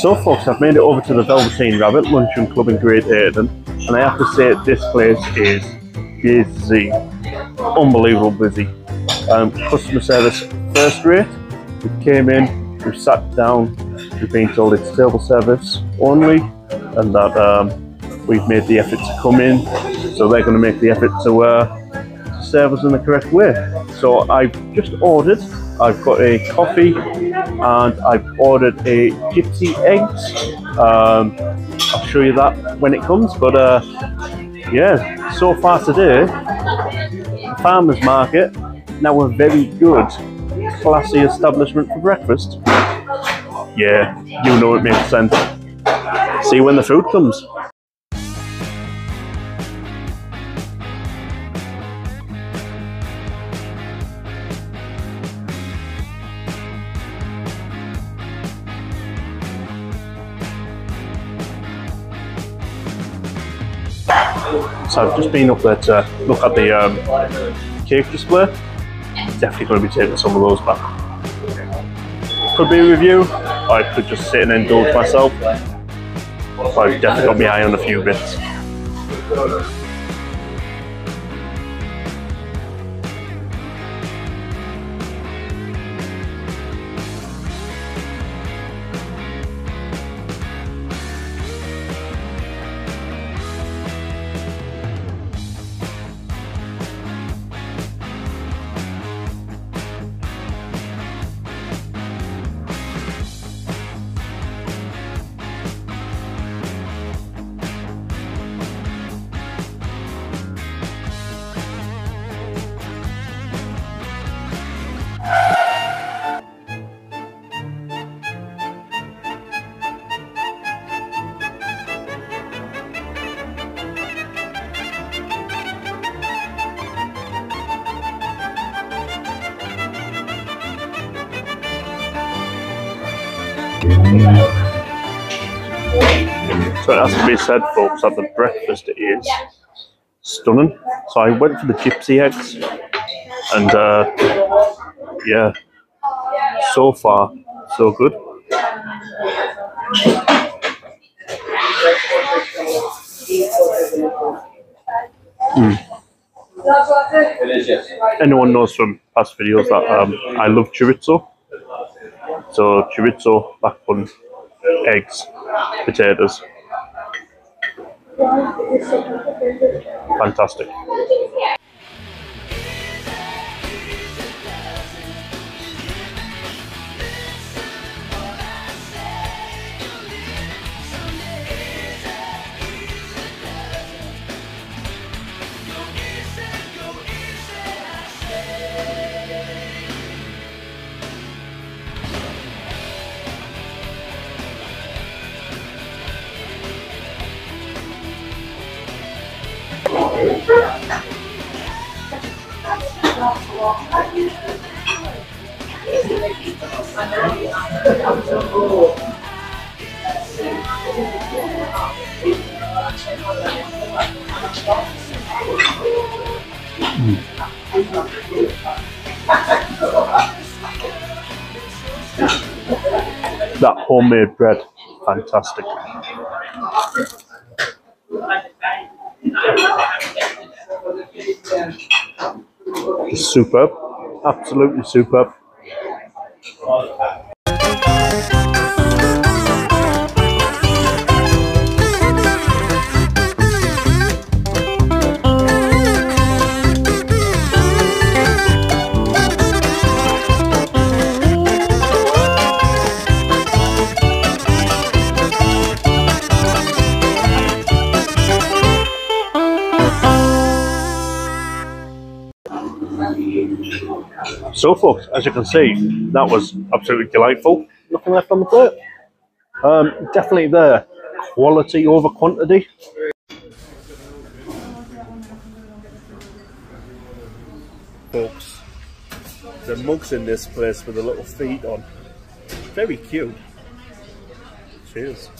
So folks, I've made it over to the Velveteen Rabbit Luncheon Club in Great Ayton and I have to say this place is busy, unbelievable busy. Um, customer service first rate, we came in, we sat down, we've been told it's table service only and that um, we've made the effort to come in so they're going to make the effort to uh, serve us in the correct way. So I've just ordered I've got a coffee and I've ordered a gypsy eggs. Um, I'll show you that when it comes. But uh, yeah, so far today, farmers market, now a very good, classy establishment for breakfast. Yeah, you know it makes sense. See when the food comes. So I've just been up there to look at the um, cake display. Definitely going to be taking some of those back. Could be a review, or I could just sit and indulge myself. But I've definitely got my eye on a few bits. So it has to be said, folks, that the breakfast is stunning. So I went for the gypsy eggs, and uh, yeah, so far so good. Mm. Anyone knows from past videos that um, I love chorizo. So chorizo, back bun, eggs, potatoes. Fantastic. That homemade bread, fantastic. Superb, absolutely superb. So folks, as you can see, that was absolutely delightful. Nothing left on the plate. Um, definitely there. Quality over quantity. Folks, the mugs in this place with the little feet on. Very cute. Cheers.